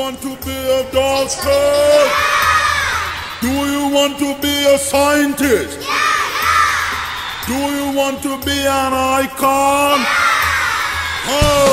want to be a doctor? Yeah. Do you want to be a scientist? Yeah. Do you want to be an icon? Oh.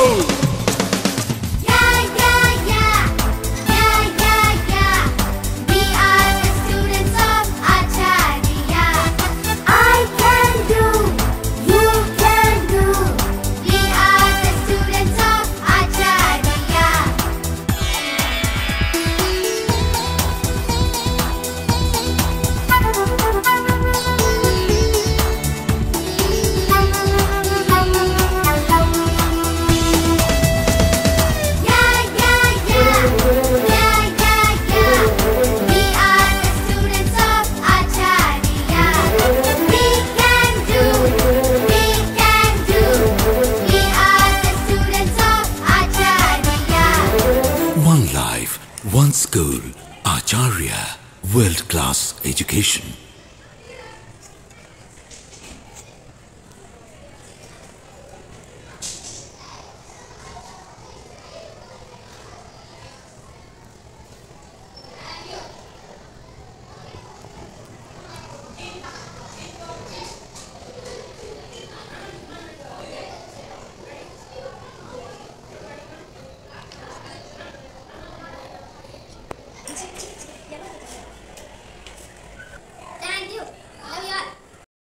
One school, Achariya, world-class education.